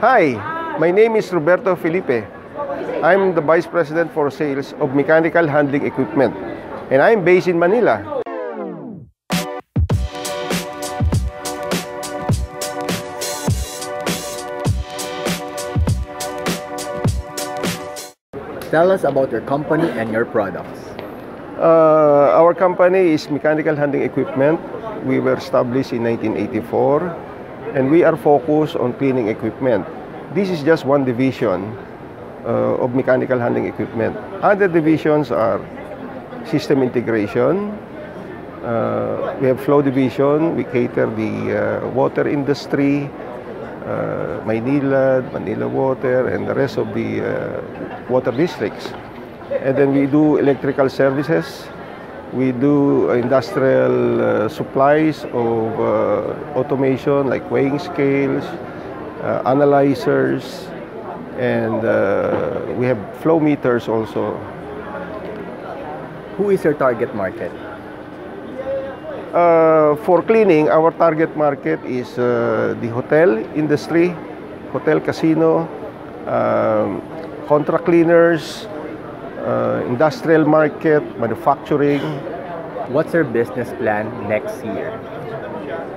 Hi, my name is Roberto Felipe. I'm the Vice President for Sales of Mechanical Handling Equipment, and I'm based in Manila. Tell us about your company and your products. Uh, our company is Mechanical Handling Equipment. We were established in 1984, and we are focused on cleaning equipment. This is just one division uh, of mechanical handling equipment. Other divisions are system integration. Uh, we have flow division. We cater the uh, water industry, uh, Manila, Manila Water, and the rest of the uh, water districts. And then we do electrical services. We do industrial uh, supplies of uh, automation like weighing scales, uh, analyzers, and uh, we have flow meters also. Who is your target market? Uh, for cleaning, our target market is uh, the hotel industry, hotel casino, um, contract cleaners, uh, industrial market, manufacturing. What's your business plan next year?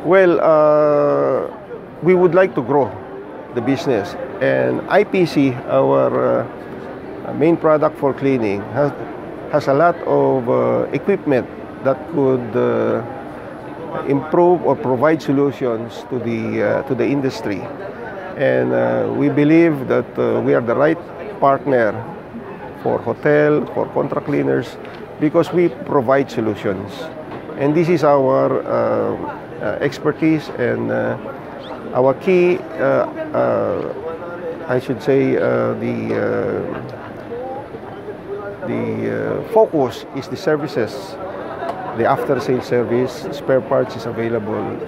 Well, uh, we would like to grow the business, and IPC, our uh, main product for cleaning, has has a lot of uh, equipment that could uh, improve or provide solutions to the uh, to the industry, and uh, we believe that uh, we are the right partner for hotel, for contract cleaners, because we provide solutions, and this is our uh, uh, expertise and uh, our key. Uh, I should say the the uh, focus is the services the after sale service spare parts is available